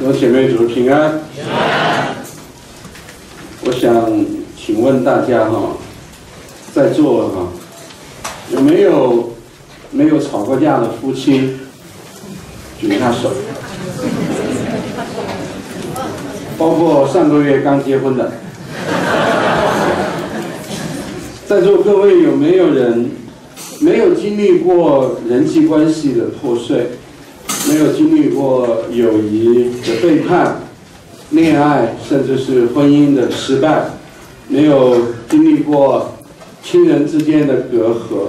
各位姐妹主平安。我想请问大家哈，在座哈有没有没有吵过架的夫妻？举一下手。包括上个月刚结婚的。在座各位有没有人没有经历过人际关系的破碎？没有经历过友谊的背叛、恋爱，甚至是婚姻的失败，没有经历过亲人之间的隔阂，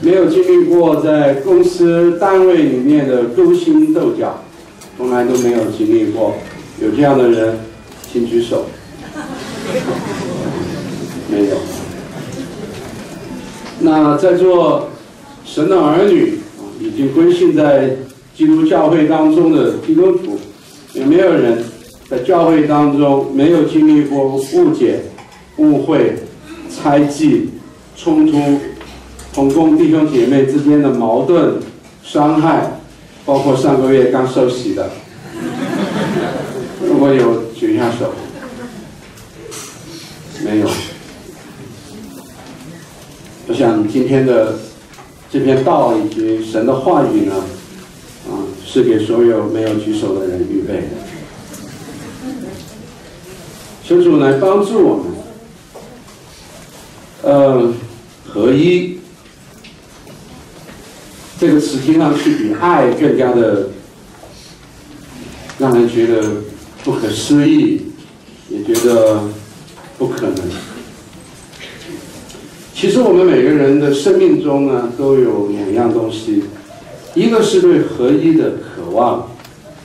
没有经历过在公司单位里面的勾心斗角，从来都没有经历过。有这样的人，请举手。没有。那在座神的儿女，已经归信在。基督教会当中的基督徒，有没有人在教会当中没有经历过误解、误会、猜忌、冲突、同工弟兄姐妹之间的矛盾、伤害，包括上个月刚受洗的？如果有，举一下手。没有。我想今天的这篇道以及神的话语呢？啊是给所有没有举手的人预备的。求主来帮助我们。呃，合一这个词听上去比爱更加的让人觉得不可思议，也觉得不可能。其实我们每个人的生命中呢，都有两样东西。一个是对合一的渴望，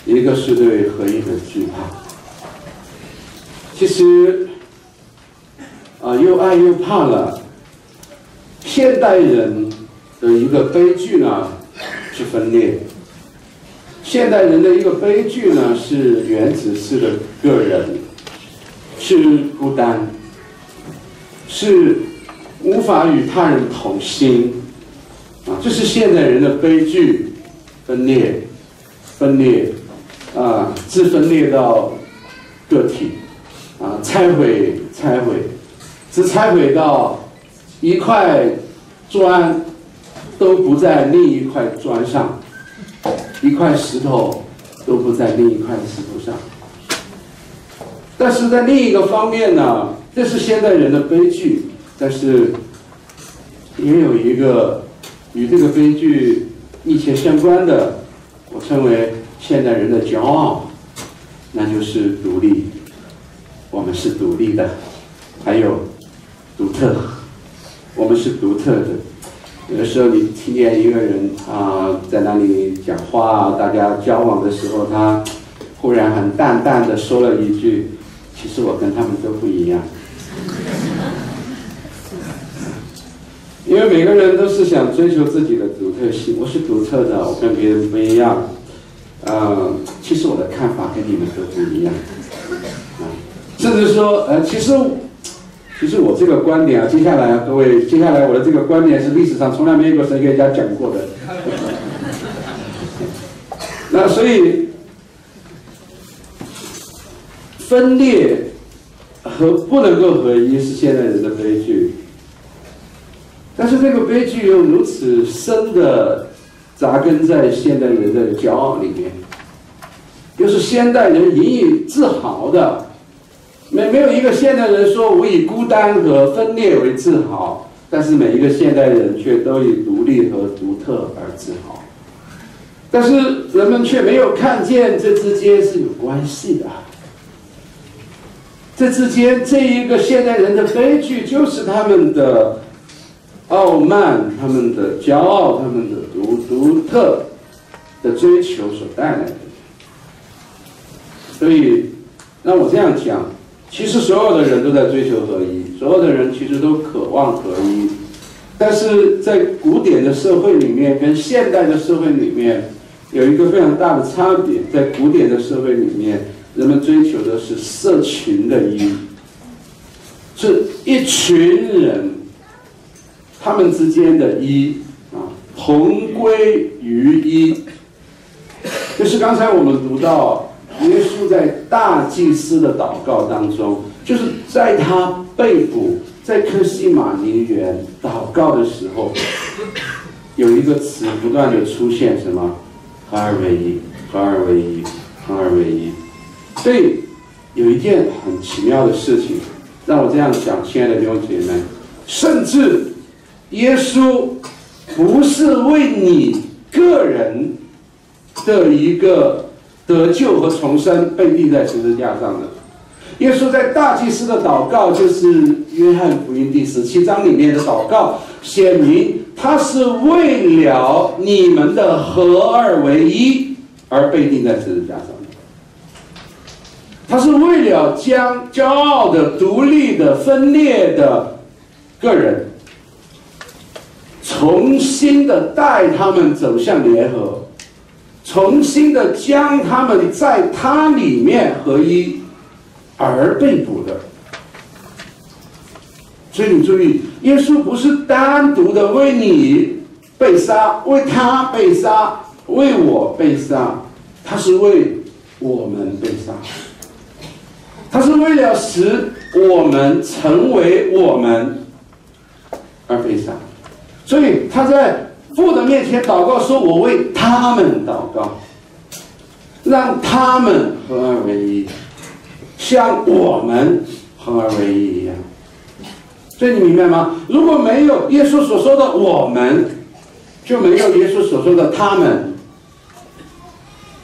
一个是对合一的惧怕。其实，啊，又爱又怕了。现代人的一个悲剧呢，是分裂。现代人的一个悲剧呢，是原子式的个人，是孤单，是无法与他人同心。啊，这是现代人的悲剧，分裂，分裂，啊，自分裂到个体，啊，拆毁，拆毁，只拆毁到一块砖都不在另一块砖上，一块石头都不在另一块石头上。但是在另一个方面呢，这是现代人的悲剧，但是也有一个。与这个悲剧密切相关的，我称为现代人的骄傲，那就是独立。我们是独立的，还有独特，我们是独特的。有的时候你听见一个人啊在那里讲话，大家交往的时候，他忽然很淡淡的说了一句：“其实我跟他们都不一样。”因为每个人都是想追求自己的独特性，我是独特的，我跟别人不一样。呃，其实我的看法跟你们都不一样。啊，甚至说，呃，其实，其实我这个观点啊，接下来各位，接下来我的这个观点是历史上从来没有谁给人家讲过的。那所以，分裂和不能够合一，是现代人的悲剧。但是这个悲剧又如此深的扎根在现代人的骄傲里面，又是现代人引以自豪的。没没有一个现代人说我以孤单和分裂为自豪，但是每一个现代人却都以独立和独特而自豪。但是人们却没有看见这之间是有关系的。这之间这一个现代人的悲剧就是他们的。傲慢，他们的骄傲，他们的独独特的追求所带来的。所以，那我这样讲，其实所有的人都在追求合一，所有的人其实都渴望合一，但是在古典的社会里面跟现代的社会里面有一个非常大的差别，在古典的社会里面，人们追求的是社群的一，是一群人。他们之间的一啊，同归于一，就是刚才我们读到耶稣在大祭司的祷告当中，就是在他被捕在克西马尼园祷告的时候，有一个词不断的出现，什么？合二为一，合二为一，合二为一。所以有一件很奇妙的事情，让我这样想，亲爱的弟兄姐妹，甚至耶稣不是为你个人的一个得救和重生被钉在十字架上的。耶稣在大祭司的祷告，就是约翰福音第十七章里面的祷告，写明他是为了你们的合二为一而被钉在十字架上的。他是为了将骄傲的、独立的、分裂的个人，重新的带他们走向联合，重新的将他们在他里面合一。而被捕的，所以你注意，耶稣不是单独的为你被杀，为他被杀，为我被杀，他是为我们被杀，他是为了使我们成为我们而被杀，所以他在父的面前祷告说：“我为他们祷告，让他们合二为一。”像我们合而为一一样，所以你明白吗？如果没有耶稣所说的“我们”，就没有耶稣所说的“他们”。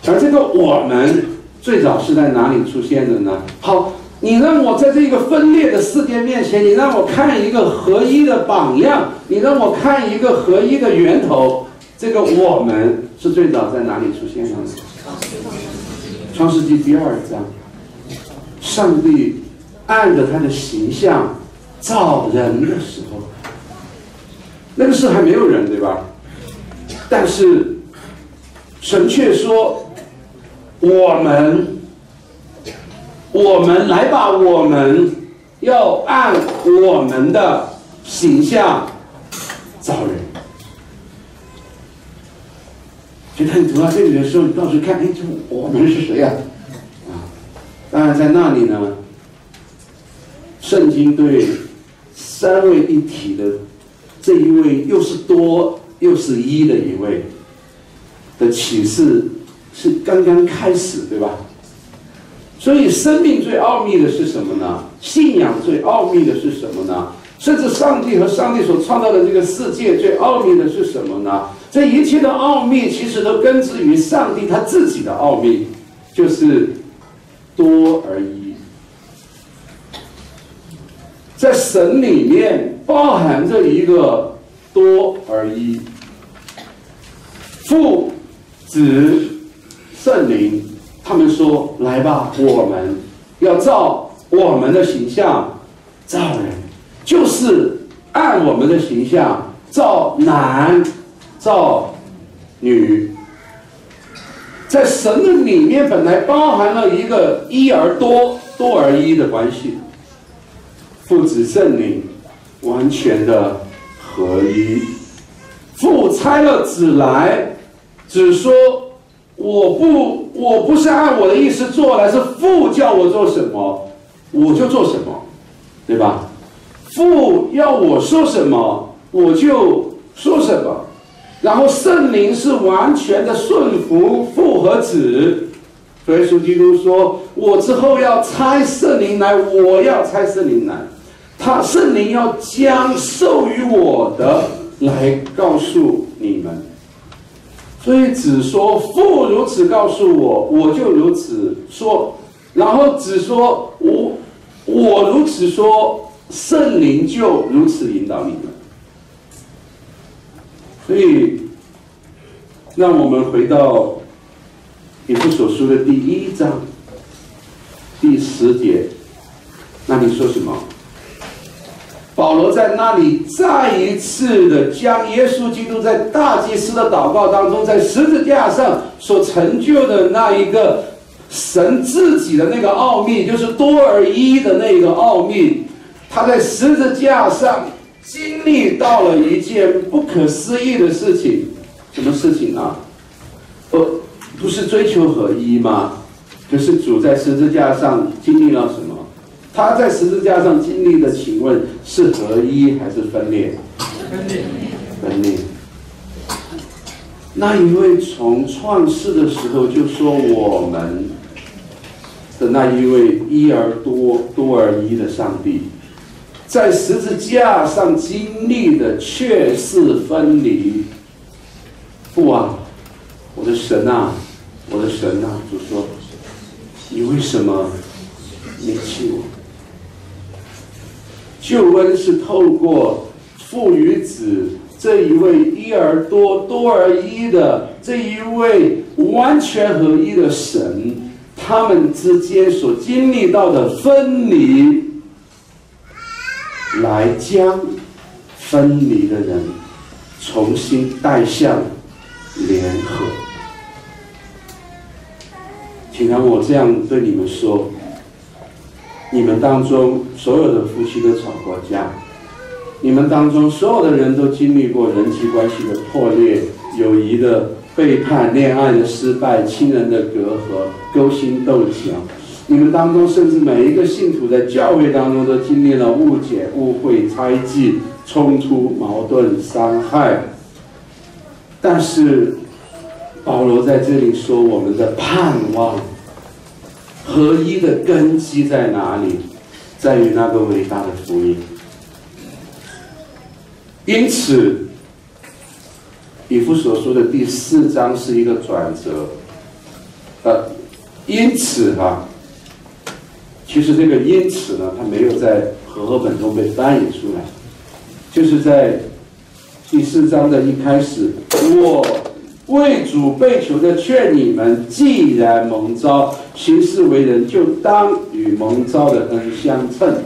而这个“我们”最早是在哪里出现的呢？好，你让我在这个分裂的世界面前，你让我看一个合一的榜样，你让我看一个合一的源头。这个“我们”是最早在哪里出现的？创世纪第二章。上帝按着他的形象造人的时候，那个时候还没有人，对吧？但是神却说：“我们，我们来吧，我们要按我们的形象造人。”就当你读到这里的时候，你到时看，哎，这我们是谁呀？啊当然，在那里呢，圣经对三位一体的这一位又是多又是一的一位的启示是刚刚开始，对吧？所以，生命最奥秘的是什么呢？信仰最奥秘的是什么呢？甚至上帝和上帝所创造的这个世界最奥秘的是什么呢？这一切的奥秘其实都根植于上帝他自己的奥秘，就是。多而一，在神里面包含着一个多而一，父、子、圣灵，他们说：“来吧，我们要照我们的形象造人，就是按我们的形象造男，造女。”在神的里面，本来包含了一个一而多、多而一的关系，父子圣灵完全的合一。父差了子来，只说我不，我不是按我的意思做，来是父叫我做什么，我就做什么，对吧？父要我说什么，我就说什么。然后圣灵是完全的顺服父和子，所以主基督说：“我之后要差圣灵来，我要差圣灵来，他圣灵要将授予我的来告诉你们。”所以只说父如此告诉我，我就如此说；然后只说我我如此说，圣灵就如此引导你们。所以，让我们回到以弗所书的第一章第十节，那你说什么？保罗在那里再一次的将耶稣基督在大祭司的祷告当中，在十字架上所成就的那一个神自己的那个奥秘，就是多而一的那个奥秘，他在十字架上。经历到了一件不可思议的事情，什么事情啊？呃，不是追求合一吗？就是主在十字架上经历了什么？他在十字架上经历的，请问是合一还是分裂？分裂。分裂。那一位从创世的时候就说我们的那一位一而多、多而一的上帝，在十字架上经历的却是分离。不啊，我的神啊，我的神啊！主说，你为什么离弃我？救恩是透过父与子这一位一而多、多而一的这一位完全合一的神，他们之间所经历到的分离，来将分离的人重新带向联合。请让我这样对你们说。你们当中所有的夫妻都吵过架，你们当中所有的人都经历过人际关系的破裂、友谊的背叛、恋爱的失败、亲人的隔阂、勾心斗角。你们当中甚至每一个信徒在教会当中都经历了误解、误会、猜忌、冲突、矛盾、伤害。但是保罗在这里说，我们的盼望。合一的根基在哪里？在于那个伟大的福音。因此，以弗所说的第四章是一个转折。呃，因此哈，其实这个因此呢，它没有在和合本中被翻译出来，就是在第四章的一开始，我。为主被求的劝你们，既然蒙召行事为人，就当与蒙召的恩相称。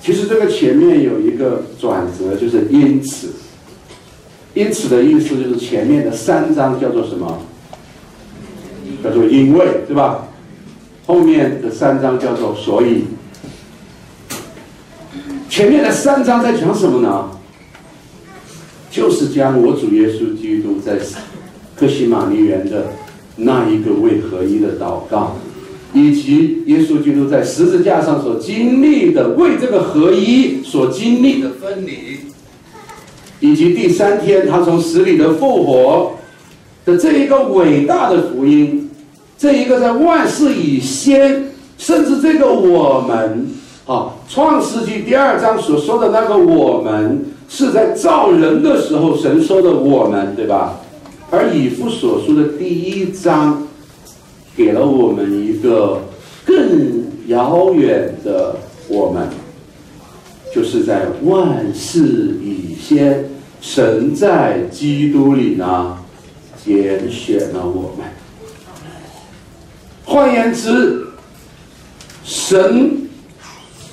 其实这个前面有一个转折，就是因此。因此的意思就是前面的三章叫做什么？叫做因为，对吧？后面的三章叫做所以。前面的三章在讲什么呢？就是将我主耶稣基督在克西玛尼园的那一个为合一的祷告，以及耶稣基督在十字架上所经历的为这个合一所经历的分离，以及第三天他从死里的复活的这一个伟大的福音，这一个在万事以先，甚至这个我们啊，创世纪第二章所说的那个我们。是在造人的时候，神说的我们，对吧？而以父所说的第一章，给了我们一个更遥远的我们，就是在万事以先，神在基督里呢，拣选了我们。换言之，神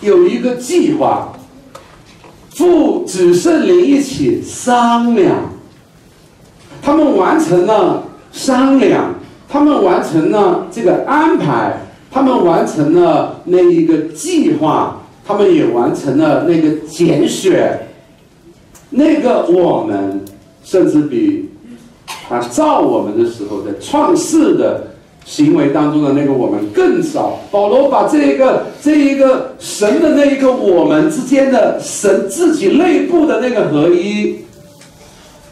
有一个计划。父子圣灵一起商量，他们完成了商量，他们完成了这个安排，他们完成了那一个计划，他们也完成了那个拣选。那个我们甚至比他造我们的时候的创世的。行为当中的那个我们更少。保罗把这一个这一个神的那一个我们之间的神自己内部的那个合一，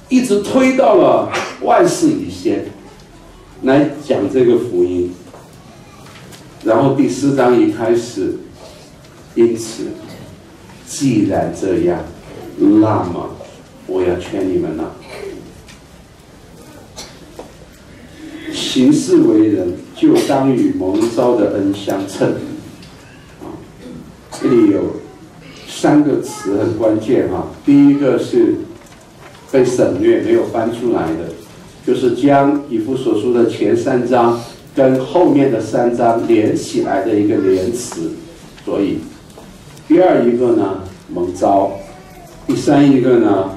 一直推到了万事以先来讲这个福音。然后第四章一开始，因此，既然这样，那么我要劝你们了。行事为人，就当与蒙召的恩相称。这里有三个词很关键哈。第一个是被省略没有翻出来的，就是将以弗所书的前三章跟后面的三章连起来的一个连词。所以，第二一个呢，蒙召；第三一个呢，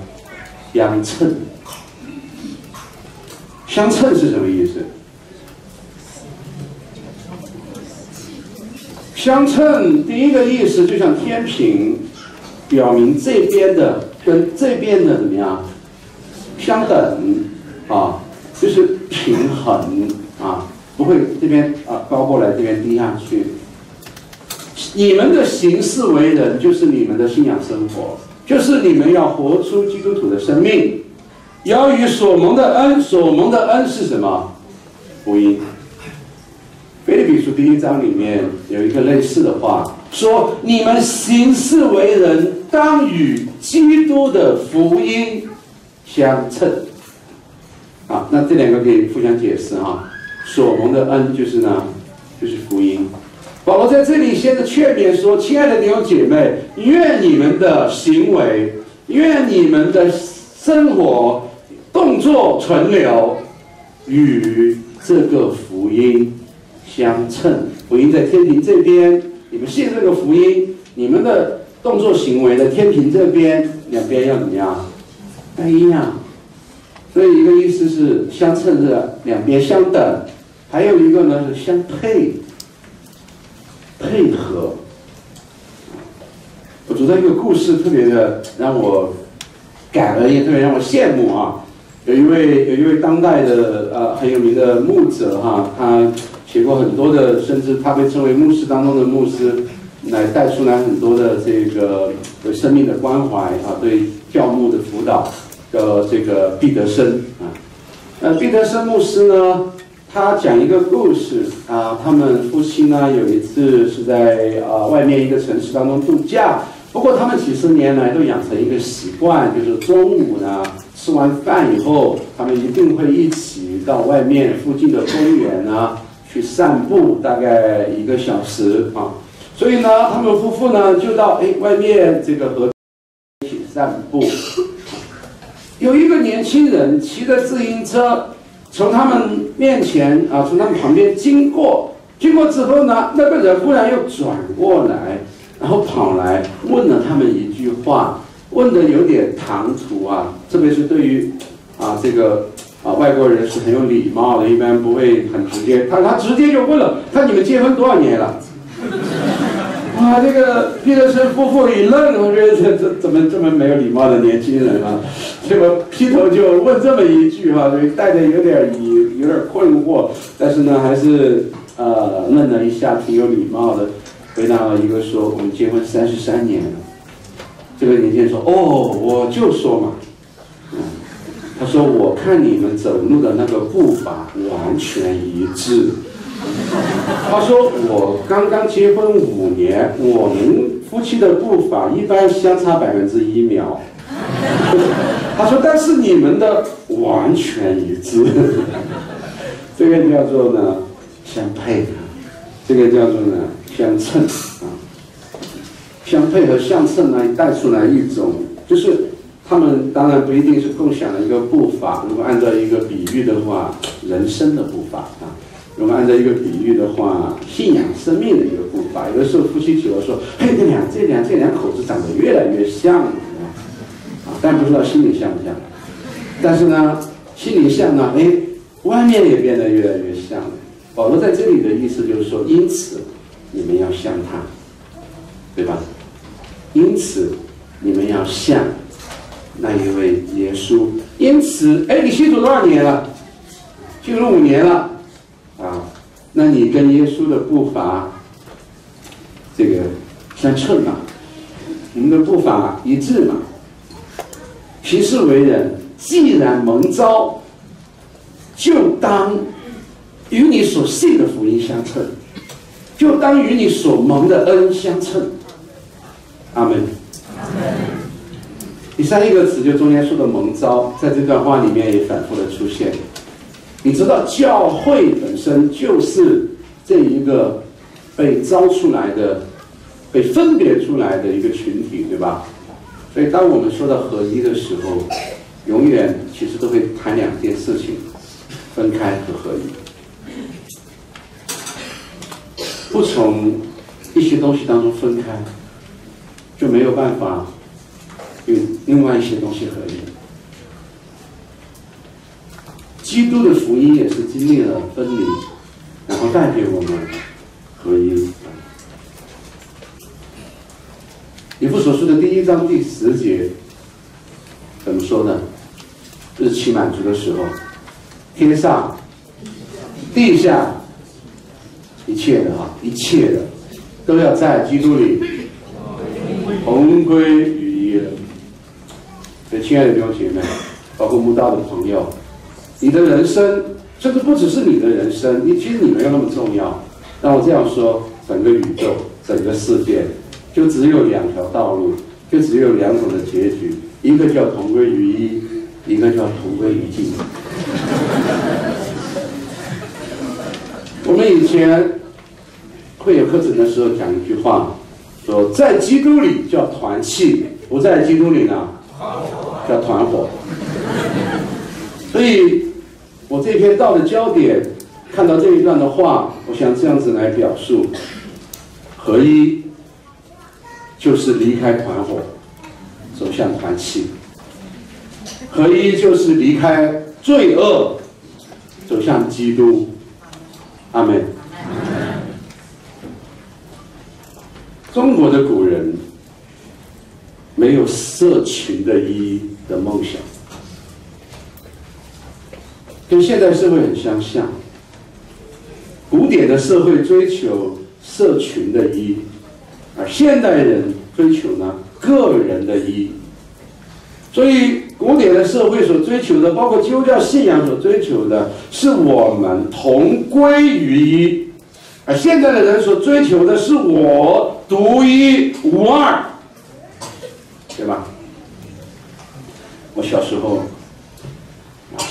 相称。相称是什么意思？相称第一个意思就像天平，表明这边的跟这边的怎么样相等啊，就是平衡啊。不会这边啊高过来，这边低下去。你们的行事为人，就是你们的信仰生活，就是你们要活出基督徒的生命。要与所蒙的恩，所蒙的恩是什么？福音。菲利比书第一章里面有一个类似的话，说你们行事为人，当与基督的福音相称。啊，那这两个可以互相解释哈。所蒙的恩就是呢，就是福音。保罗在这里先是劝勉说：“亲爱的弟兄姐妹，愿你们的行为，愿你们的生活动作存留，与这个福音相称。福音在天平这边，你们信这个福音，你们的动作行为的天平这边，两边要怎么样？不一样。所以一个意思是相称是两边相等，还有一个呢是相配。”配合，我读到一个故事，特别的让我感恩，也特别让我羡慕啊。有一位有一位当代的呃很有名的牧者哈，他写过很多的，甚至他被称为牧师当中的牧师，来带出来很多的这个对生命的关怀啊，对教牧的辅导的这个毕德生啊。那毕德生牧师呢？他讲一个故事啊，他们夫妻呢有一次是在啊外面一个城市当中度假，不过他们几十年来都养成一个习惯，就是中午呢吃完饭以后，他们一定会一起到外面附近的公园啊去散步，大概一个小时啊。所以呢，他们夫妇呢就到哎外面这个河一起散步，有一个年轻人骑着自行车。从他们面前啊，从他们旁边经过，经过之后呢，那个人忽然又转过来，然后跑来问了他们一句话，问的有点唐突啊，特别是对于啊这个啊外国人是很有礼貌的，一般不会很直接，他他直接就问了，他你们结婚多少年了？啊，这个毕德森夫妇一愣，我觉得这这怎么这么没有礼貌的年轻人啊？结果劈头就问这么一句哈，所以带着有点疑，有点困惑，但是呢，还是呃愣了一下，挺有礼貌的，回答了一个说我们结婚三十三年了。这个年轻人说哦，我就说嘛，嗯，他说我看你们走路的那个步伐完全一致。他说：“我刚刚结婚五年，我们夫妻的步伐一般相差百分之一秒。”他说：“但是你们的完全一致，这个叫做呢相配，这个叫做呢相称啊。相配和相称呢带出来一种，就是他们当然不一定是共享的一个步伐。如果按照一个比喻的话，人生的步伐啊。”如果按照一个比喻的话，信仰生命的一个步伐，有的时候夫妻久了说：“嘿，这两这两这两口子长得越来越像了。”啊，但不知道心里像不像。但是呢，心里像呢，哎，外面也变得越来越像了。保罗在这里的意思就是说，因此你们要像他，对吧？因此你们要像那一位耶稣。因此，哎，你信主多少年了？信主五年了。啊，那你跟耶稣的步伐，这个相称嘛？你们的步伐一致嘛？行事为人，既然蒙召，就当与你所信的福音相称，就当与你所蒙的恩相称。阿门。第三一个词就中间说的蒙召，在这段话里面也反复的出现。你知道教会本身就是这一个被招出来的、被分别出来的一个群体，对吧？所以当我们说到合一的时候，永远其实都会谈两件事情：分开和合一。不从一些东西当中分开，就没有办法另外一些东西合一。基督的福音也是经历了分离，然后带给我们合一。以弗所书的第一章第十节怎么说呢？日期满足的时候，天上、地下一切的啊，一切的都要在基督里同归于一了。亲爱的弟兄姐妹，包括慕道的朋友，你的人生甚至不只是你的人生，你其实你没有那么重要。让我这样说，整个宇宙、整个世界，就只有两条道路，就只有两种的结局，一个叫同归于一，一个叫同归于尽。我们以前会有课程的时候讲一句话，说在基督里叫团契，不在基督里呢叫团伙。所以，我这篇道的焦点，看到这一段的话，我想这样子来表述：合一就是离开团伙，走向团契；合一就是离开罪恶，走向基督。阿门。中国的古人没有社群的意义的梦想，跟现代社会很相像。古典的社会追求社群的意义，而现代人追求呢个人的意义。所以。古典的社会所追求的，包括基督教信仰所追求的，是我们同归于一；而现在的人所追求的是我独一无二，对吧？我小时候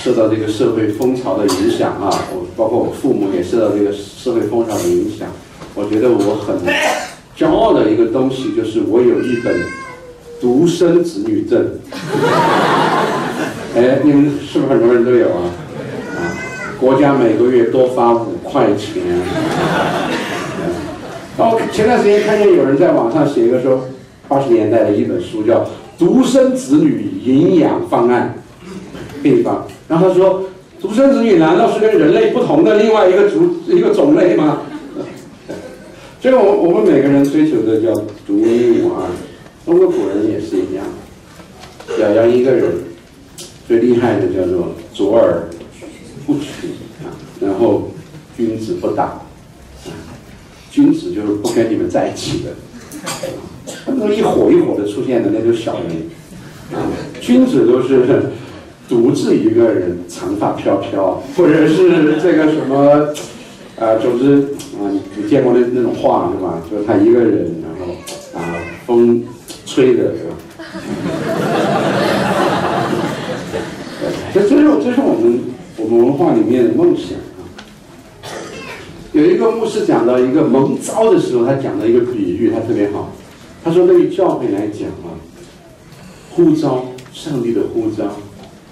受到这个社会风潮的影响啊，我包括我父母也受到这个社会风潮的影响，我觉得我很骄傲的一个东西就是我有一本。独生子女证，哎，你们是不是很多人都有啊？啊，国家每个月多发五块钱。然后前段时间看见有人在网上写一个说，八十年代的一本书叫《独生子女营养方案》，配方。然后他说，独生子女难道是跟人类不同的另外一个族一个种类吗？所以，我我们每个人追求的叫独一无二。中国古人也是一样，表扬一个人最厉害的叫做左耳不取啊，然后君子不打，君子就是不跟你们在一起的，那一伙一伙的出现的那就小人啊，君子都是独自一个人长发飘飘，或者是这个什么啊，总之啊，你见过那那种画是吧？就是他一个人，然后啊风。吹的是吧？这这是这是我们我们文化里面的梦想啊。有一个牧师讲到一个蒙召的时候，他讲了一个比喻，他特别好。他说对于教会来讲啊，呼召上帝的呼召，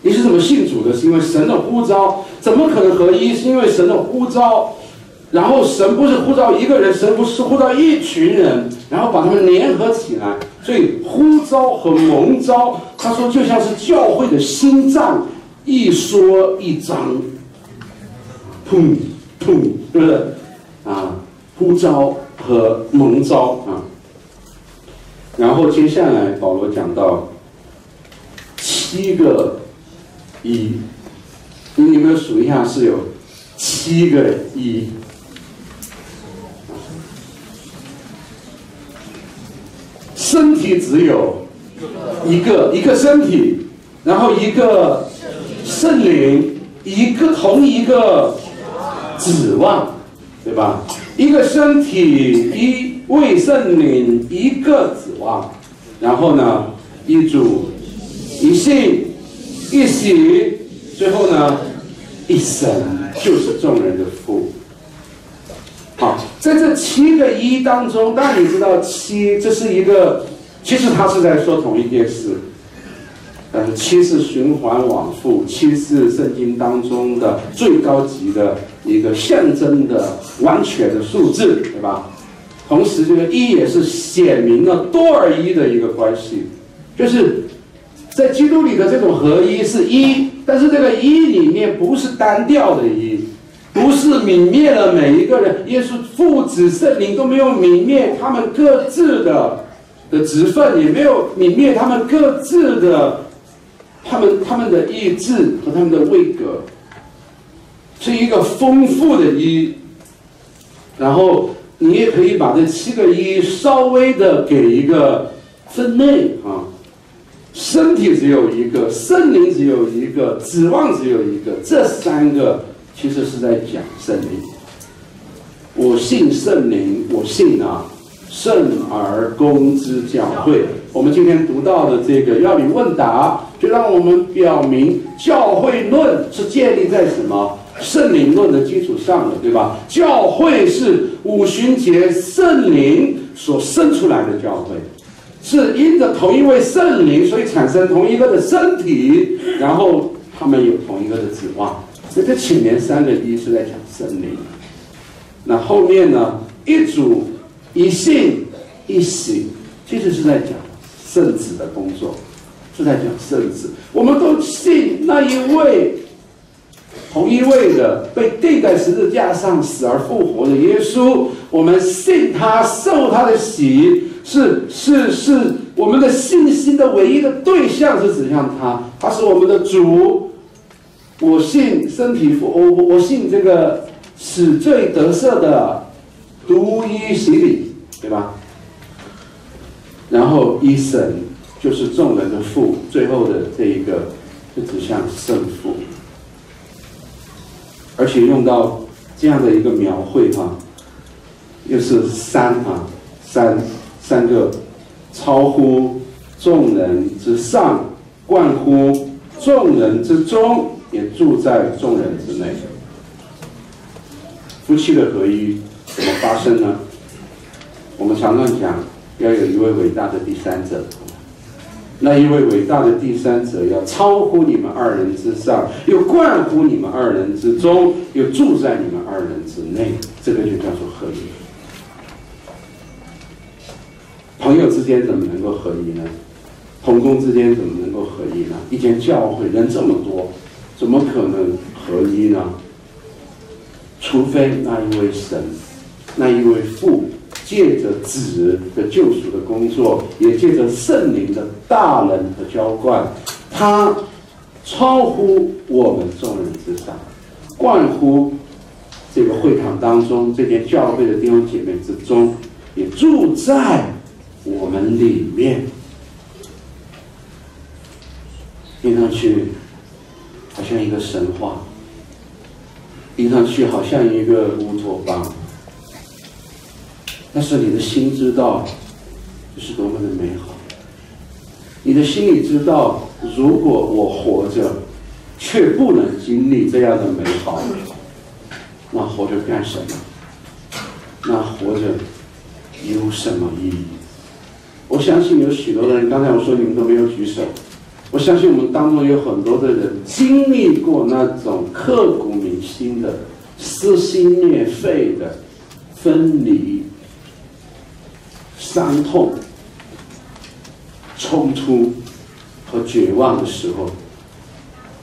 你是怎么信主的？是因为神的呼召，怎么可能合一？是因为神的呼召。然后神不是呼召一个人，神不是呼召一群人，然后把他们联合起来。所以呼召和蒙召，他说就像是教会的心脏，一缩一张，砰砰，是不是？啊，呼召和蒙召啊。然后接下来保罗讲到七个一，你们数一下是有七个一？身体只有一个，一个身体，然后一个圣灵，一个同一个指望，对吧？一个身体，一位圣灵，一个望，然后呢，一主，一信，一喜，最后呢，一神就是众人的父。好，在这七个一当中，当然你知道七，这是一个，其实他是在说同一件事，呃七是循环往复，七是圣经当中的最高级的一个象征的完全的数字，对吧？同时，这个一也是显明了多而一的一个关系，就是在基督里的这种合一是一，但是这个一里面不是单调的一。不是泯灭了每一个人，耶稣父子圣灵都没有泯灭他们各自的的职分，也没有泯灭他们各自的他们他们的意志和他们的位格，是一个丰富的一，然后你也可以把这七个一稍微的给一个分类啊。身体只有一个，圣灵只有一个，指望只有一个，这三个其实是在讲圣灵。我信圣灵，我信啊，圣而公之教会。我们今天读到的这个要理问答，就让我们表明教会论是建立在什么圣灵论的基础上的，对吧？教会是五旬节圣灵所生出来的教会。是因着同一位圣灵，所以产生同一个的身体，然后他们有同一个的指望。所以这前面三个一是在讲圣灵，那后面呢一主一信一喜，其实是在讲圣子的工作，是在讲圣子。我们都信那一位同一位的被钉在十字架上死而复活的耶稣，我们信他受他的洗。是是是，我们的信心的唯一的对象是指向他，他是我们的主。我信身体复，我我信这个死罪得赦的独一洗礼，对吧？然后一神就是众人的父，最后的这一个是指向圣父，而且用到这样的一个描绘哈，又是三啊三。三个超乎众人之上，冠乎众人之中，也住在众人之内。夫妻的合一怎么发生呢？我们常常讲，要有一位伟大的第三者，那一位伟大的第三者要超乎你们二人之上，又冠乎你们二人之中，又住在你们二人之内，这个就叫做合一。朋友之间怎么能够合一呢？同工之间怎么能够合一呢？一间教会人这么多，怎么可能合一呢？除非那一位神，那一位父，借着子的救赎的工作，也借着圣灵的大能和浇灌，他超乎我们众人之上，冠乎这个会堂当中这间教会的弟兄姐妹之中，也住在。我们里面听上去好像一个神话，听上去好像一个乌托邦，但是你的心知道这是多么的美好，你的心里知道，如果我活着却不能经历这样的美好，那活着干什么？那活着有什么意义？我相信有许多的人，刚才我说你们都没有举手。我相信我们当中有很多的人经历过那种刻骨铭心的撕心裂肺的分离、伤痛、冲突和绝望的时候，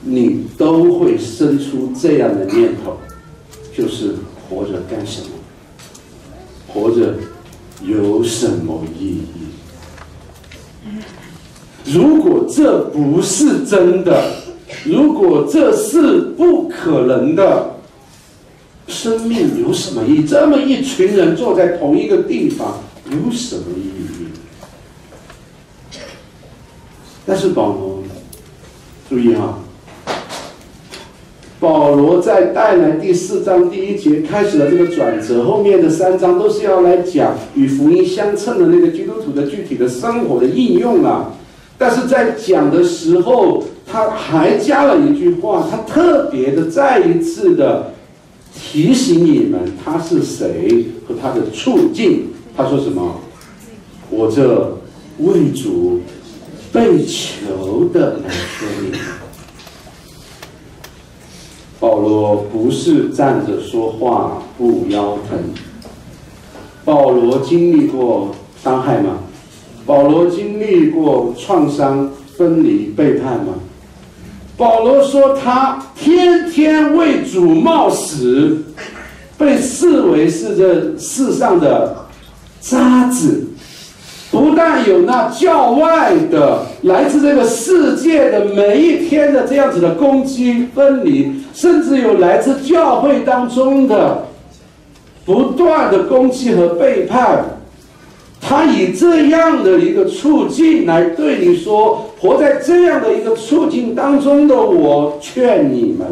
你都会生出这样的念头：就是活着干什么？活着有什么意义？如果这不是真的，如果这是不可能的，生命有什么意义？这么一群人坐在同一个地方，有什么意义？但是保罗，注意哈，保罗在带来第四章第一节开始了这个转折，后面的三章都是要来讲与福音相称的那个基督徒的具体的生活的应用啊。但是在讲的时候，他还加了一句话，他特别的再一次的提醒你们他是谁和他的处境。他说什么？我这为主被囚的来说你。保罗不是站着说话不腰疼。保罗经历过伤害吗？保罗经历过创伤、分离、背叛吗？保罗说他天天为主冒死，被视为是这世上的渣子。不但有那教外的来自这个世界的每一天的这样子的攻击、分离，甚至有来自教会当中的不断的攻击和背叛。他以这样的一个处境来对你说：“活在这样的一个处境当中的我，劝你们，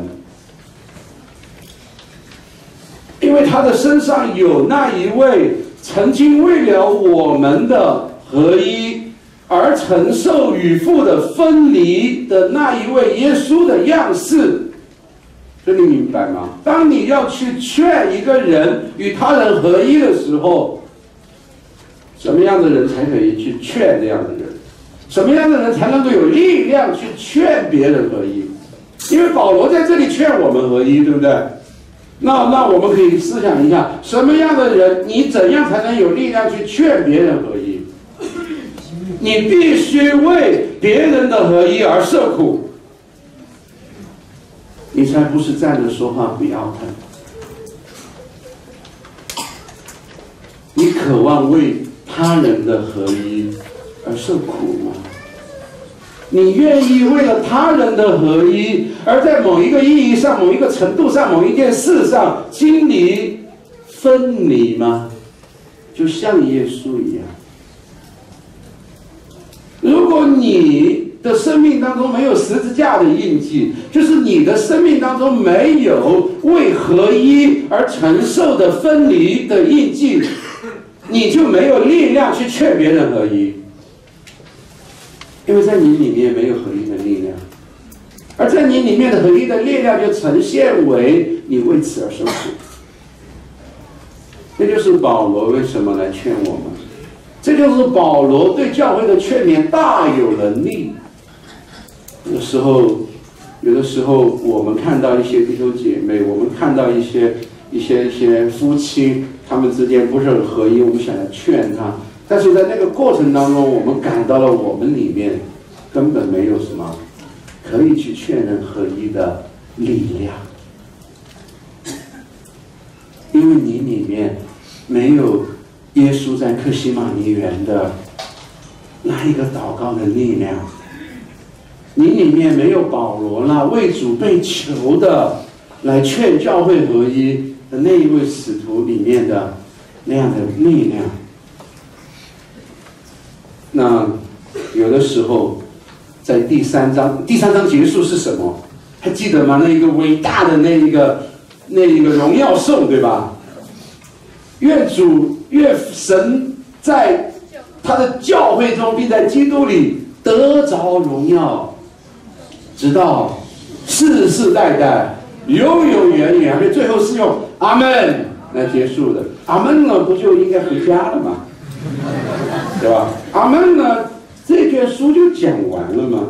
因为他的身上有那一位曾经为了我们的合一而承受与父的分离的那一位耶稣的样式。”这你明白吗？当你要去劝一个人与他人合一的时候。什么样的人才可以去劝这样的人？什么样的人才能够有力量去劝别人合一？因为保罗在这里劝我们合一，对不对？那那我们可以思想一下，什么样的人，你怎样才能有力量去劝别人合一？你必须为别人的合一而受苦，你才不是站着说话不腰疼。你渴望为。他人的合一而受苦吗？你愿意为了他人的合一，而在某一个意义上、某一个程度上、某一件事上经历分离吗？就像耶稣一样。如果你的生命当中没有十字架的印记，就是你的生命当中没有为合一而承受的分离的印记。你就没有力量去劝别人合一，因为在你里面没有合一的力量，而在你里面的合一的力量就呈现为你为此而受苦。这就是保罗为什么来劝我们，这就是保罗对教会的劝勉大有能力。有时候，有的时候我们看到一些弟兄姐妹，我们看到一些一些一些夫妻。他们之间不是很合一，我们想要劝他，但是在那个过程当中，我们感到了我们里面根本没有什么可以去劝人合一的力量，因为你里面没有耶稣在克西玛尼园的那一个祷告的力量，你里面没有保罗那为主被求的来劝教会合一。的那一位使徒里面的那样的力量，那有的时候在第三章，第三章结束是什么？还记得吗？那一个伟大的那一个那一个荣耀颂，对吧？愿主愿神在他的教会中，并在基督里得着荣耀，直到世世代代。永永远远，而最后是用阿门来结束的。阿门呢，不就应该回家了吗？对吧？阿门呢，这卷书就讲完了嘛。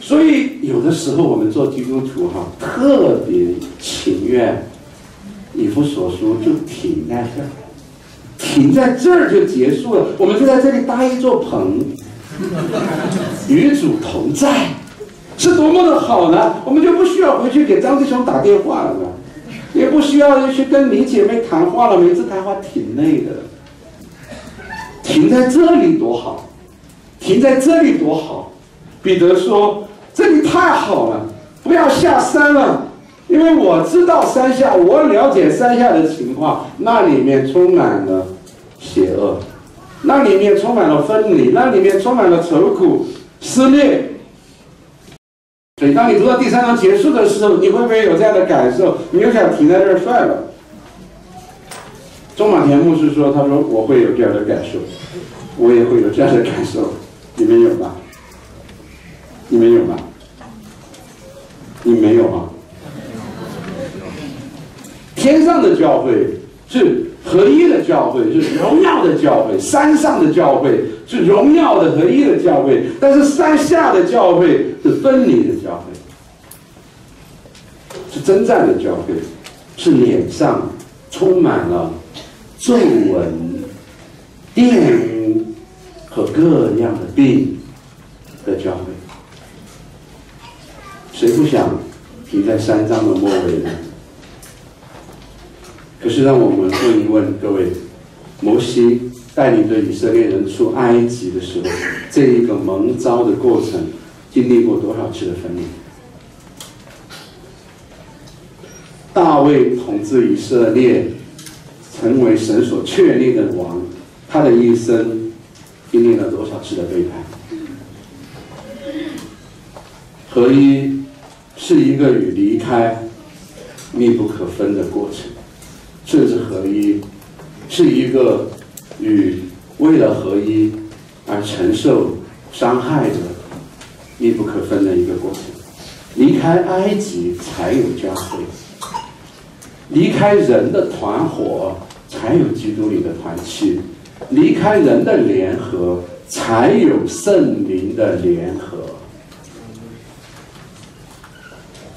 所以有的时候我们做基督徒哈，特别情愿以弗所书就停在这儿，停在这儿就结束了。我们就在这里搭一座棚，与主同在。是多么的好呢？我们就不需要回去给张弟兄打电话了，也不需要去跟你姐妹谈话了。每次谈话挺累的，停在这里多好，停在这里多好。彼得说：“这里太好了，不要下山了，因为我知道山下，我了解山下的情况，那里面充满了邪恶，那里面充满了分离，那里面充满了愁苦、撕裂。”所以，当你读到第三章结束的时候，你会不会有这样的感受？你又想停在这儿算了。中马田牧师说：“他说我会有这样的感受，我也会有这样的感受。你们有吗？你们有吗？你没有啊？天上的教会是。”合一的教会是荣耀的教会，山上的教会是荣耀的合一的教会，但是山下的教会是分离的教会，是征战的教会，是脸上充满了皱纹、玷污和各样的病的教会。谁不想停在三章的末尾呢？可是让我们问一问各位：摩西带领着以色列人出埃及的时候，这一个蒙召的过程，经历过多少次的分离？大卫统治以色列，成为神所确立的王，他的一生经历了多少次的背叛？合一是一个与离开密不可分的过程，甚至合一是一个与为了合一而承受伤害的密不可分的一个过程。离开埃及才有教会，离开人的团伙才有基督里的团契，离开人的联合才有圣灵的联合。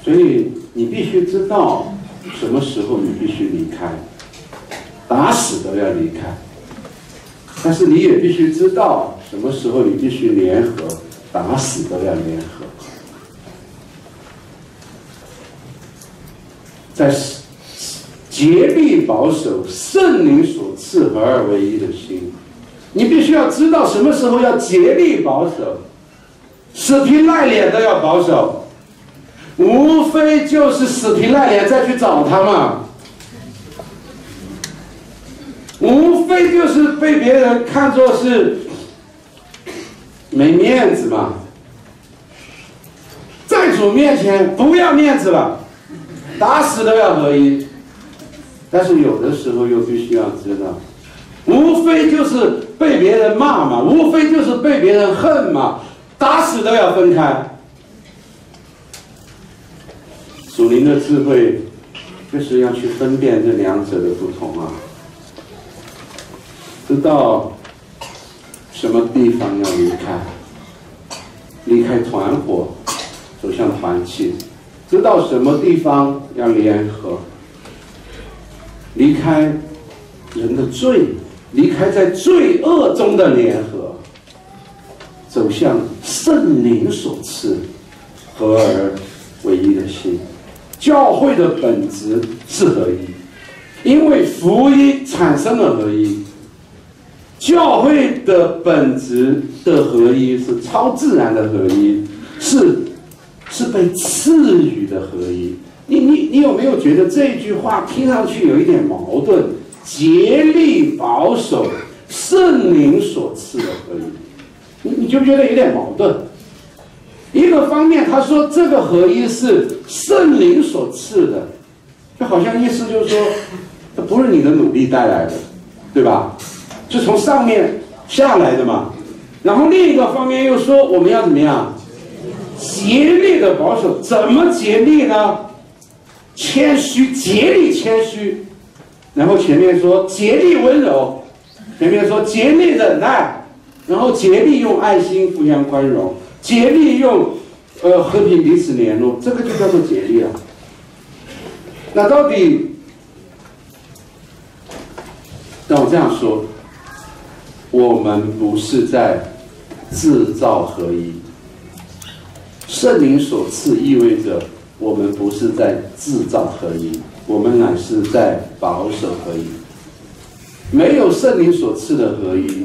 所以你必须知道什么时候你必须离开，打死都要离开。但是你也必须知道什么时候你必须联合，打死都要联合。在竭力保守圣灵所赐合二为一的心，你必须要知道什么时候要竭力保守，死皮赖脸都要保守。无非就是死皮赖脸再去找他嘛，无非就是被别人看作是没面子嘛，在主面前不要面子了，打死都要合一。但是有的时候又必须要知道，无非就是被别人骂嘛，无非就是被别人恨嘛，打死都要分开。属灵的智慧，就是要去分辨这两者的不同啊，知道什么地方要离开，离开团伙，走向团契；知道什么地方要联合，离开人的罪，离开在罪恶中的联合，走向圣灵所赐合而为一的心。教会的本质是合一，因为福音产生了合一。教会的本质的合一是超自然的合一，是是被赐予的合一。你你你有没有觉得这句话听上去有一点矛盾？竭力保守圣灵所赐的合一，你你就觉得有点矛盾？一个方面，他说这个合一是圣灵所赐的，就好像意思就是说，这不是你的努力带来的，对吧？是从上面下来的嘛。然后另一个方面又说，我们要怎么样？竭力的保守，怎么竭力呢？谦虚，竭力谦虚。然后前面说竭力温柔，前面说竭力忍耐，然后竭力用爱心互相宽容。竭力用，呃，和平彼此联络，这个就叫做竭力啊。那到底，让我这样说，我们不是在制造合一，圣灵所赐意味着我们不是在制造合一，我们乃是在保守合一。没有圣灵所赐的合一，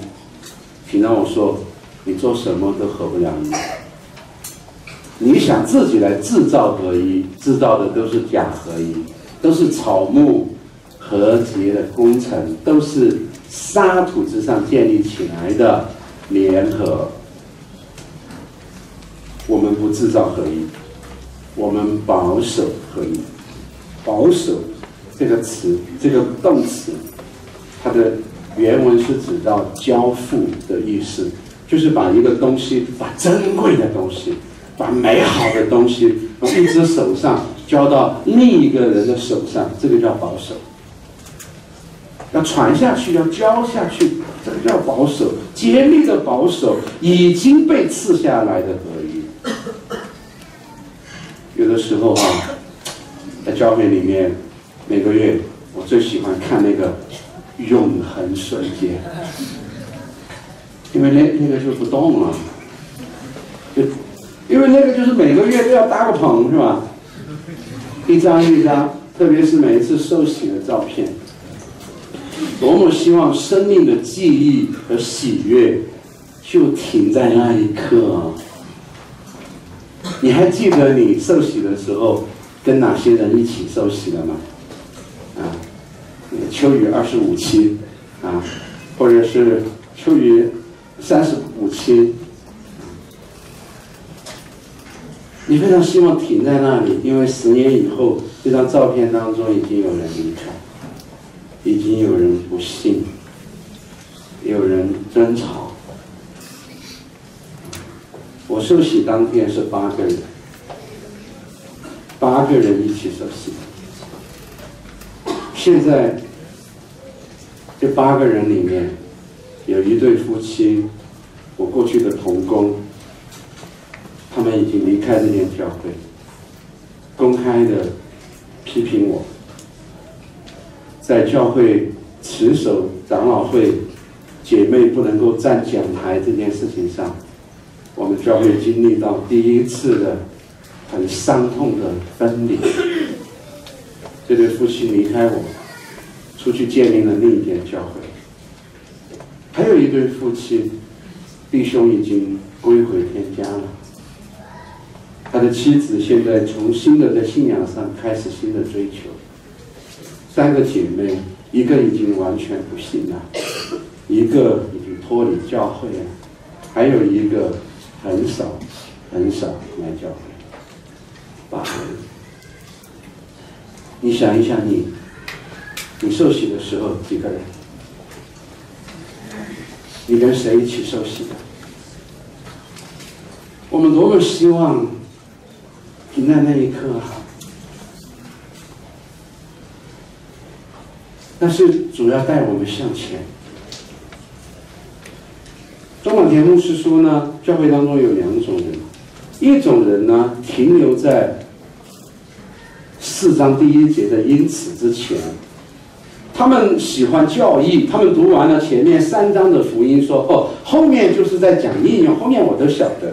请让我说。你做什么都合不了一，你想自己来制造合一，制造的都是假合一，都是草木合结的工程，都是沙土之上建立起来的联合。我们不制造合一，我们保守合一。保守这个词，这个动词，它的原文是指到交付的意思。就是把一个东西，把珍贵的东西，把美好的东西从一只手上交到另一个人的手上，这个叫保守。要传下去，要交下去，这个叫保守。竭力的保守已经被赐下来的合一。有的时候啊，在教会里面，每个月我最喜欢看那个永恒瞬间。因为那那个就不动了，就因为那个就是每个月都要搭个棚是吧？一张一张，特别是每一次受洗的照片，多么希望生命的记忆和喜悦就停在那一刻。你还记得你受洗的时候跟哪些人一起受洗了吗？啊，秋雨二十五期，啊，或者是秋雨三十五期，你非常希望停在那里，因为十年以后，这张照片当中已经有人离开，已经有人不幸，有人争吵。我受洗当天是八个人，八个人一起受洗。现在这八个人里面，有一对夫妻，我过去的同工，他们已经离开这间教会，公开的批评我，在教会持守长老会姐妹不能够站讲台这件事情上。我们教会经历到第一次的很伤痛的分离，这对夫妻离开我，出去建立了另一间教会。还有一对夫妻，弟兄已经归回天家了。他的妻子现在重新的在信仰上开始新的追求。三个姐妹，一个已经完全不信了，一个已经脱离教会了，还有一个。很少，很少来教会。八个人，你想一想，你，你受洗的时候几个人？你跟谁一起受洗的？我们多么希望停在那一刻！但是主要带我们向前。中马田牧师说呢，教会当中有两种人，一种人呢停留在四章第一节的因此之前，他们喜欢教义，他们读完了前面三章的福音，说哦，后面就是在讲应用，后面我都晓得，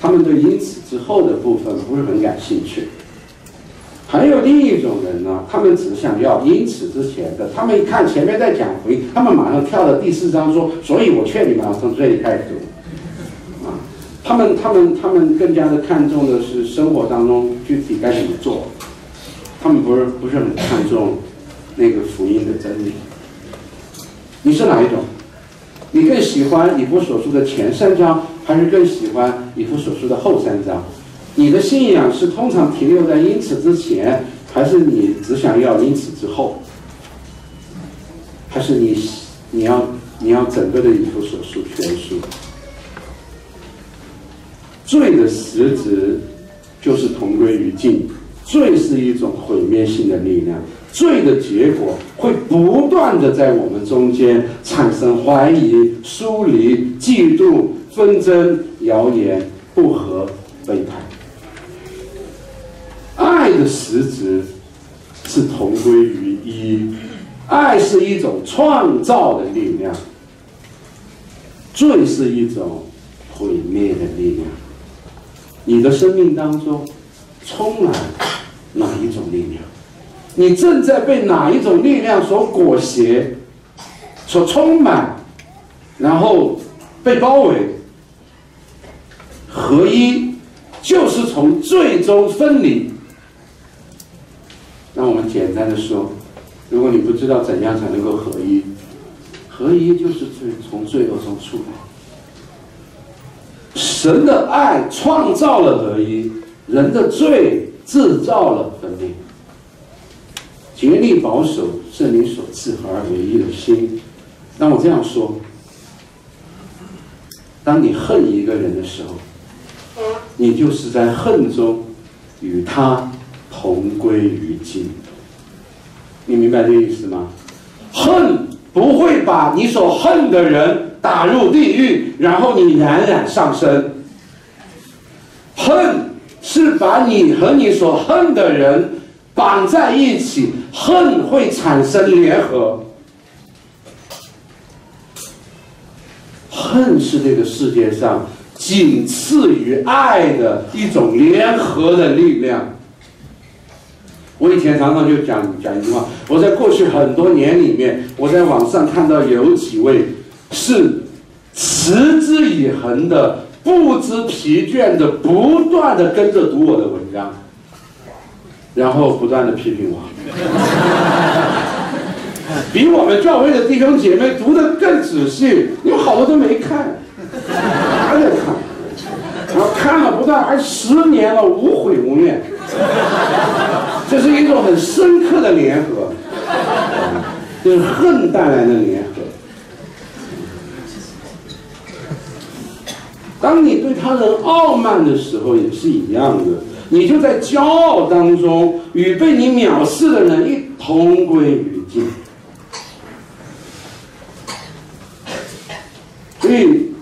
他们对因此之后的部分不是很感兴趣。还有另一种人呢，他们只想要因此之前的，他们一看前面在讲回，他们马上跳到第四章说，所以我劝你们要从这里开始读，啊，他们他们他们更加的看重的是生活当中具体该怎么做，他们不是不是很看重那个福音的真理。你是哪一种？你更喜欢以弗所书的前三章，还是更喜欢以弗所书的后三章？你的信仰是通常停留在因此之前，还是你只想要因此之后？还是你你要你要整个的以弗所书全书？罪的实质就是同归于尽，罪是一种毁灭性的力量，罪的结果会不断的在我们中间产生怀疑、疏离、嫉妒、纷争、谣言、不和、背叛。爱的实质是同归于一，爱是一种创造的力量，罪是一种毁灭的力量。你的生命当中充满哪一种力量？你正在被哪一种力量所裹挟、所充满，然后被包围？合一就是从最终分离。让我们简单的说，如果你不知道怎样才能够合一，合一就是罪从罪恶中出来。神的爱创造了合一，人的罪制造了分裂。竭力保守圣灵所赐合而为一的心。让我这样说：当你恨一个人的时候，你就是在恨中与他。同归于尽，你明白这意思吗？恨不会把你所恨的人打入地狱，然后你冉冉上升。恨是把你和你所恨的人绑在一起，恨会产生联合。恨是这个世界上仅次于爱的一种联合的力量。我以前常常就讲讲一句话，我在过去很多年里面，我在网上看到有几位是持之以恒的、不知疲倦的、不断的跟着读我的文章，然后不断的批评我。比我们教会的弟兄姐妹读的更仔细，有好多都没看，还在看，然后看了不但还十年了，无悔无怨。这是一种很深刻的联合，就是恨带来的联合。当你对他人傲慢的时候，也是一样的，你就在骄傲当中与被你藐视的人一同归于尽。所以，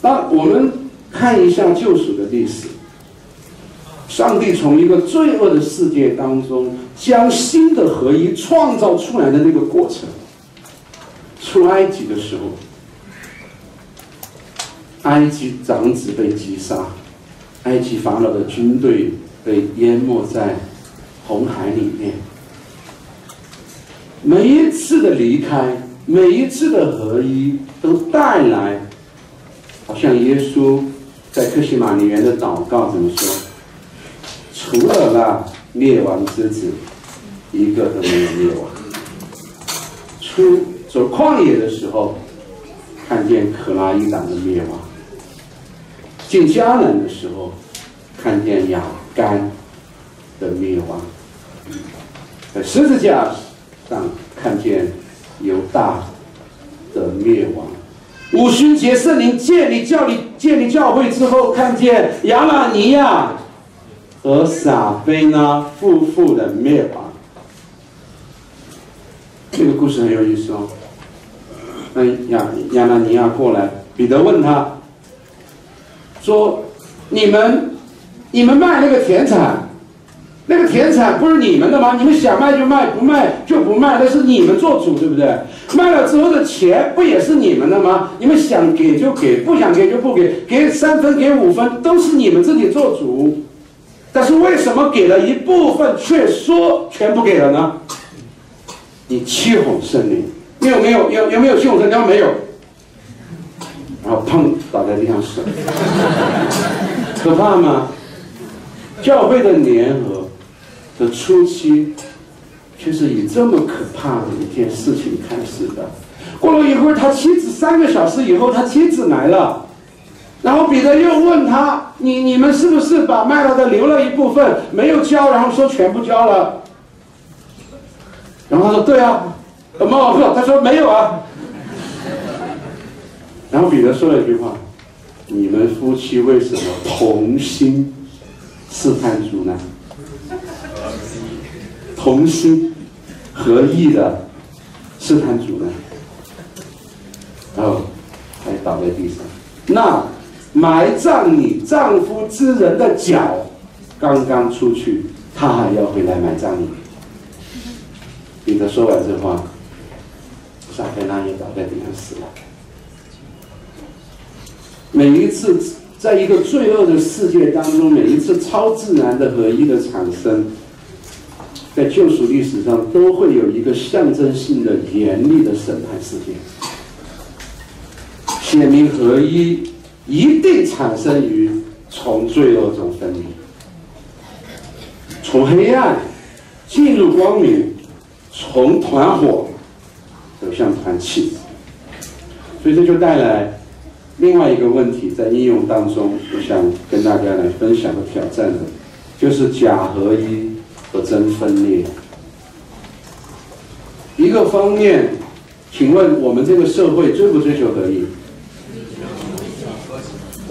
当我们看一下救赎的历史。上帝从一个罪恶的世界当中，将新的合一创造出来的那个过程。出埃及的时候，埃及长子被击杀，埃及法老的军队被淹没在红海里面。每一次的离开，每一次的合一，都带来，好像耶稣在克西玛尼园的祷告怎么说？除了那灭亡之子，一个都没有灭亡。出走旷野的时候，看见可拉一党的灭亡；进迦南的时候，看见亚干的灭亡；在十字架上看见犹大的灭亡。五旬节圣灵建立教立建立教会之后，看见亚玛尼亚。和撒菲呢夫妇的灭亡，这个故事很有意思哦。那亚亚纳尼亚过来，彼得问他，说：“你们，你们卖那个田产，那个田产不是你们的吗？你们想卖就卖，不卖就不卖，那是你们做主，对不对？卖了之后的钱不也是你们的吗？你们想给就给，不想给就不给，给三分给五分都是你们自己做主。”但是为什么给了一部分，却说全部给了呢？你欺哄圣灵，你有没有有有没有欺哄圣灵？没有，然后砰倒在地上死了，可怕吗？教会的联合的初期，却是以这么可怕的一件事情开始的。过了一会儿，他妻子三个小时以后，他妻子来了。然后彼得又问他：“你你们是不是把卖了的留了一部分没有交？然后说全部交了。”然后他说：“对啊。”什么？不，他说没有啊。然后彼得说了一句话：“你们夫妻为什么同心试探主呢？同心合意的试探主呢？”然后还倒在地上。那。埋葬你丈夫之人的脚刚刚出去，他还要回来埋葬你。彼得说完这话，撒菲娜也倒在地上死了。每一次在一个罪恶的世界当中，每一次超自然的合一的产生，在救赎历史上都会有一个象征性的严厉的审判事件，显明合一。一定产生于从罪恶中分离，从黑暗进入光明，从团伙走向团气，所以这就带来另外一个问题，在应用当中，我想跟大家来分享和挑战的，就是假合一和真分裂。一个方面，请问我们这个社会追不追求合一？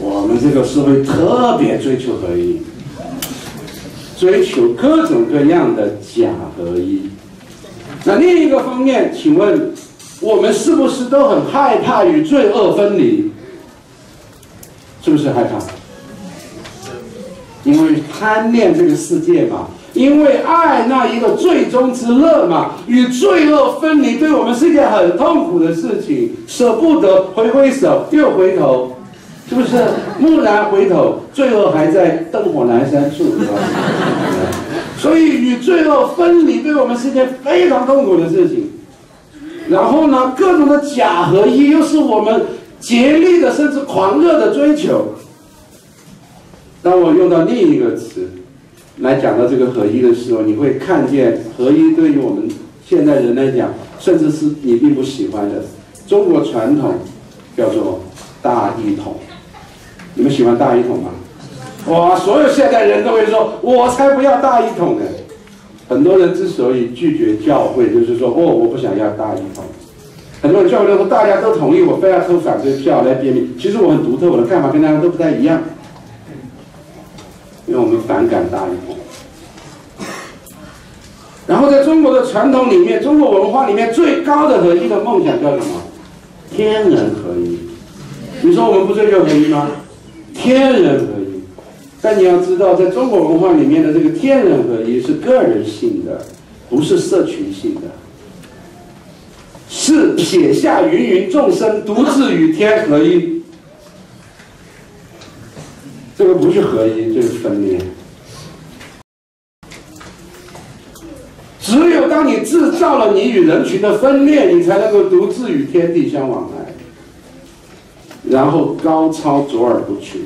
我们这个社会特别追求合一，追求各种各样的假合一。那另一个方面，请问我们是不是都很害怕与罪恶分离？是不是害怕？因为贪恋这个世界嘛，因为爱那一个最终之乐嘛，与罪恶分离对我们是一件很痛苦的事情，舍不得挥挥手又回头。是不是蓦然回头，最后还在灯火阑珊处？所以与罪恶分离，对我们是件非常痛苦的事情。然后呢，各种的假合一，又是我们竭力的，甚至狂热的追求。当我用到另一个词来讲到这个合一的时候，你会看见合一对于我们现代人来讲，甚至是你并不喜欢的。中国传统叫做大一统，你们喜欢大一统吗？哇，所有现代人都会说，我才不要大一统呢。很多人之所以拒绝教会，就是说，哦，我不想要大一统。很多人教会都说，大家都同意，我非要投反对票来辩明。其实我很独特，我的看法跟大家都不太一样，因为我们反感大一统。然后在中国的传统里面，中国文化里面最高的合一的梦想叫什么？天人合一。你说我们不追求合一吗？天人合一。但你要知道，在中国文化里面的这个天人合一是个人性的，不是社群性的，是撇下芸芸众生，独自与天合一。这个不是合一，这是分裂。只有当你制造了你与人群的分裂，你才能够独自与天地相往来，然后高超卓尔不群，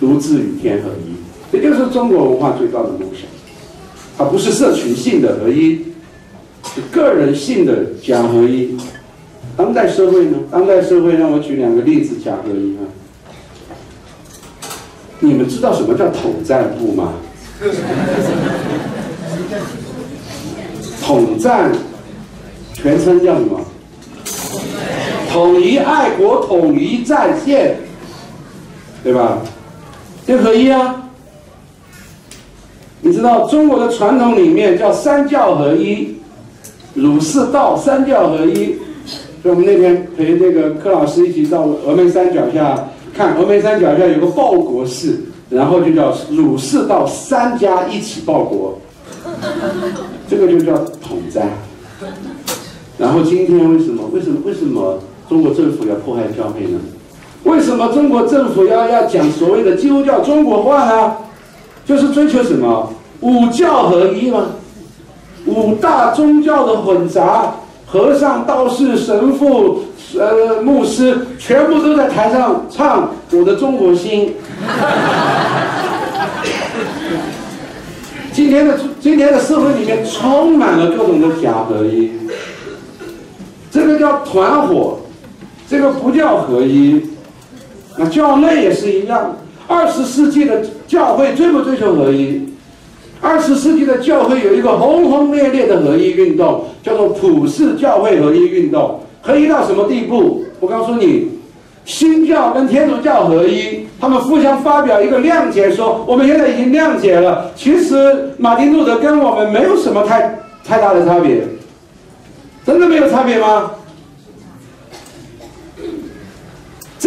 独自与天合一。这就是中国文化最高的梦想。它不是社群性的合一，是个人性的假合一。当代社会呢？当代社会让我举两个例子，假合一啊。你们知道什么叫统战部吗？统战全称叫什么？统一爱国统一战线，对吧？这合一啊！你知道中国的传统里面叫三教合一，儒释道三教合一。所以我们那天陪那个柯老师一起到峨眉山脚下看，峨眉山脚下有个报国寺，然后就叫儒释道三家一起报国。这个就叫统战。然后今天为什么？为什么？为什么中国政府要迫害教会呢？为什么中国政府要要讲所谓的基督教中国化呢？就是追求什么？五教合一吗？五大宗教的混杂，和尚、道士、神父、呃牧师，全部都在台上唱我的中国心。今天的今天的社会里面充满了各种的假合一，这个叫团伙，这个不叫合一。那教内也是一样，二十世纪的教会追不追求合一？二十世纪的教会有一个轰轰烈烈的合一运动，叫做普世教会合一运动。合一到什么地步？我告诉你。新教跟天主教合一，他们互相发表一个谅解，说我们现在已经谅解了。其实马丁路德跟我们没有什么太太大的差别，真的没有差别吗？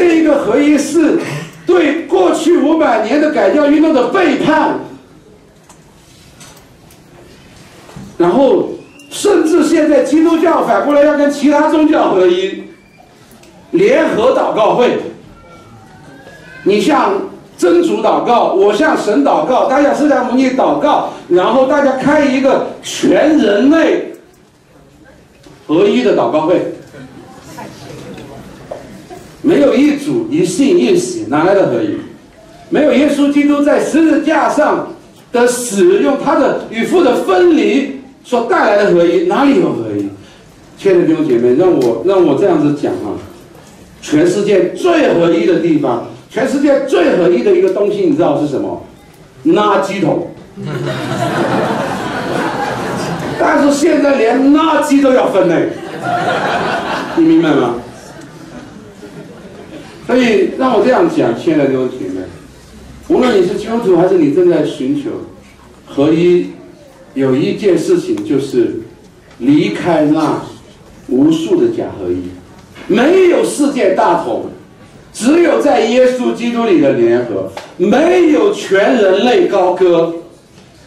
这一个合一是对过去五百年的改教运动的背叛，然后甚至现在基督教反过来要跟其他宗教合一。联合祷告会，你向真主祷告，我向神祷告，大家释迦牟尼祷告，然后大家开一个全人类合一的祷告会，没有一主一信一死，哪来的合一？没有耶稣基督在十字架上的死，用他的与父的分离所带来的合一，哪里有合一？亲爱的弟兄姐妹，让我让我这样子讲啊。全世界最合一的地方，全世界最合一的一个东西，你知道是什么？垃圾桶。但是现在连垃圾都要分类，你明白吗？所以让我这样讲，亲爱的弟兄姐妹，无论你是基督徒还是你正在寻求合一，有一件事情就是离开那无数的假合一。没有世界大同，只有在耶稣基督里的联合；没有全人类高歌，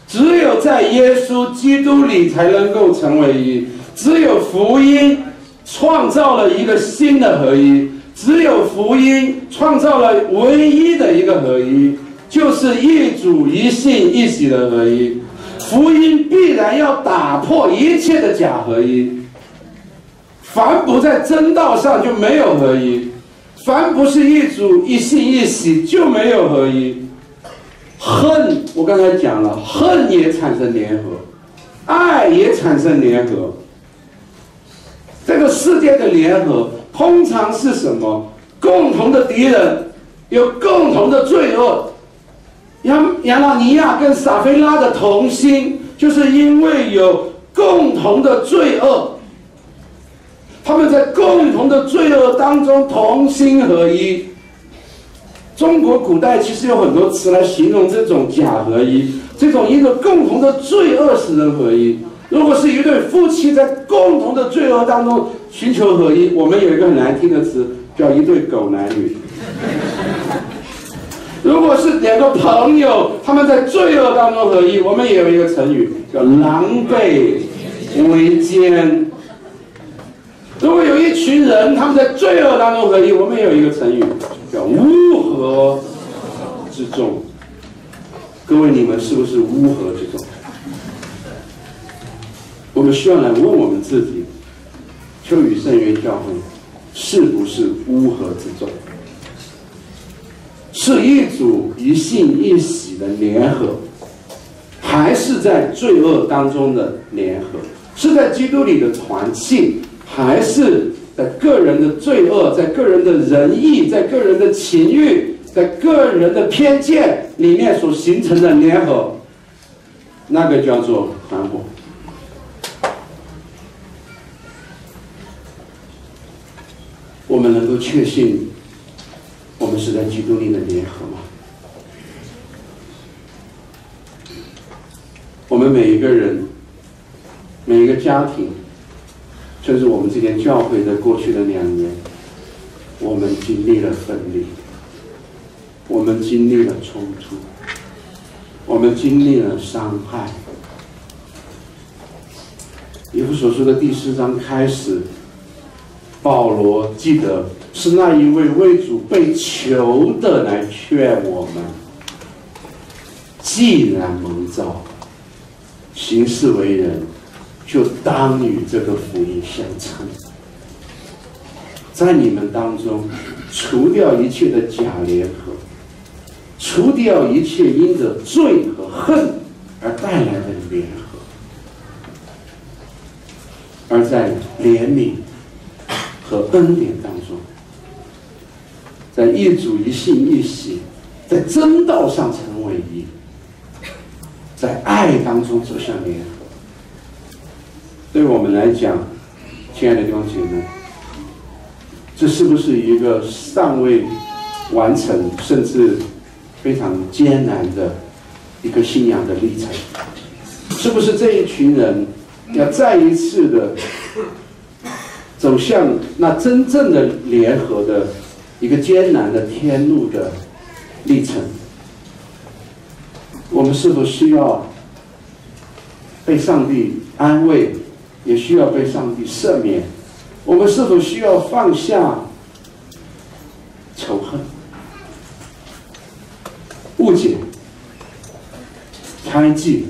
只有在耶稣基督里才能够成为一。只有福音创造了一个新的合一，只有福音创造了唯一的一个合一，就是一主一信一喜的合一。福音必然要打破一切的假合一。凡不在真道上就没有合一，凡不是一主一信一喜就没有合一。恨，我刚才讲了，恨也产生联合，爱也产生联合。这个世界的联合，通常是什么？共同的敌人，有共同的罪恶。亚亚纳尼亚跟撒菲拉的同心，就是因为有共同的罪恶。他们在共同的罪恶当中同心合一。中国古代其实有很多词来形容这种假合一，这种一个共同的罪恶使人合一。如果是一对夫妻在共同的罪恶当中寻求合一，我们有一个很难听的词叫一对狗男女。如果是两个朋友他们在罪恶当中合一，我们也有一个成语叫狼狈为奸。如果有一群人他们在罪恶当中合一，我们也有一个成语叫乌合之众。各位，你们是不是乌合之众？我们需要来问我们自己：秋雨圣约教会是不是乌合之众？是一组一信一喜的联合，还是在罪恶当中的联合？是在基督里的团契，还是在个人的罪恶、在个人的仁义、在个人的情欲、在个人的偏见里面所形成的联合？那个叫做团伙。们能够确信，我们是在基督里的联合吗？我们每一个人，每一个家庭，甚至我们这间教会在过去的两年，我们经历了分离，我们经历了冲突，我们经历了伤害。以弗所书的第四章开始。保罗记得是那一位为主被囚的来劝我们：既然蒙召，行事为人，就当与这个福音相称。在你们当中，除掉一切的假联合，除掉一切因着罪和恨而带来的联合，而在怜悯。和恩典当中，在一主一信一喜，在真道上成为一，在爱当中走向联合。对我们来讲，亲爱的弟兄姐妹，这是不是一个尚未完成，甚至非常艰难的一个信仰的历程？是不是这一群人要再一次的？走向那真正的联合的一个艰难的天路的历程，我们是否需要被上帝安慰，也需要被上帝赦免？我们是否需要放下仇恨、误解、猜忌、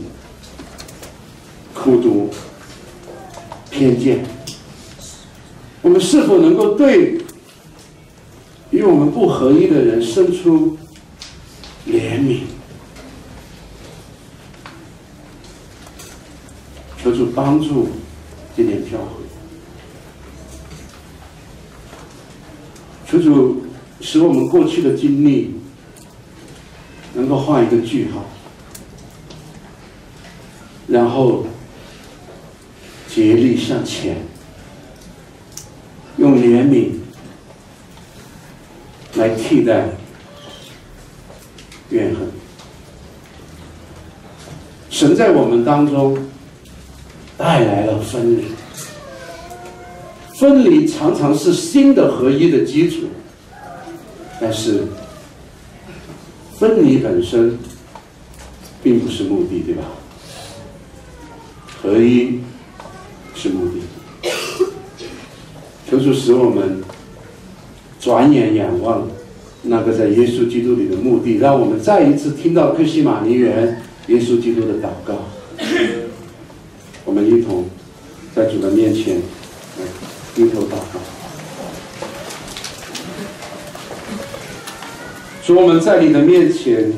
苦读、偏见？我们是否能够对与我们不合一的人生出怜悯？求主帮助这点教会，求主使我们过去的经历能够画一个句号，然后竭力向前。用怜悯来替代怨恨。神在我们当中带来了分离，分离常常是新的合一的基础，但是分离本身并不是目的，对吧？合一是目的。求主使我们转眼仰望那个在耶稣基督里的目的，让我们再一次听到克西马尼园耶稣基督的祷告。我们一同在主的面前来低头祷告。说我们在你的面前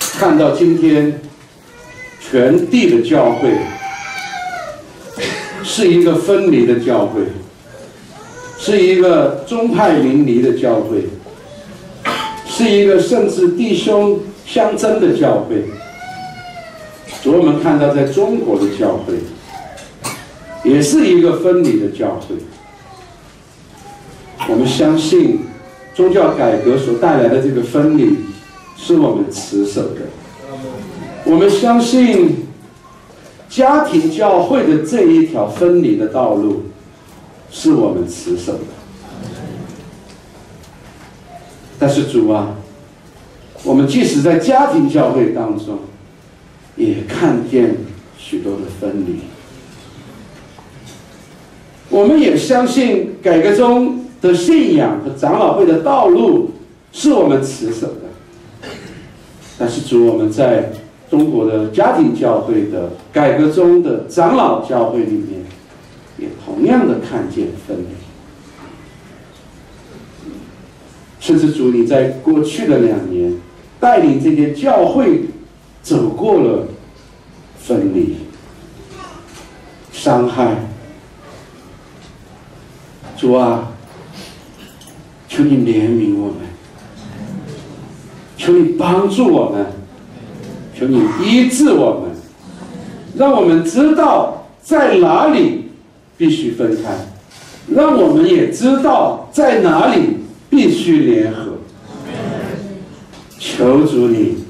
看到今天全地的教会。是一个分离的教会，是一个宗派淋漓的教会，是一个甚至弟兄相争的教会。主，我们看到在中国的教会，也是一个分离的教会。我们相信宗教改革所带来的这个分离，是我们持守的。我们相信家庭教会的这一条分离的道路，是我们持守的。但是主啊，我们即使在家庭教会当中，也看见许多的分离。我们也相信改革中的信仰和长老会的道路是我们持守的。但是主，我们在中国的家庭教会的改革中的长老教会里面，也同样的看见分离。甚至主，你在过去的两年带领这些教会走过了分离、伤害。主啊，求你怜悯我们，求你帮助我们，求你医治我们，让我们知道在哪里必须分开，让我们也知道在哪里必须联合。求主你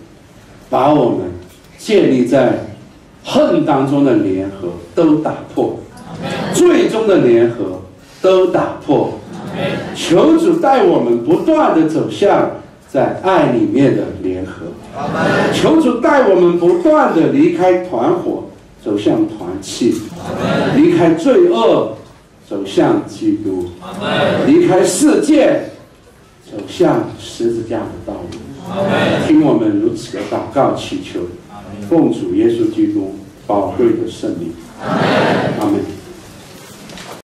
把我们建立在恨当中的联合都打破，最终的联合。都打破，求主带我们不断的走向在爱里面的联合，求主带我们不断的离开团伙，走向团契，离开罪恶，走向基督，离开世界，走向十字架的道路。听我们如此的祷告祈求，奉主耶稣基督宝贵的圣灵，阿门。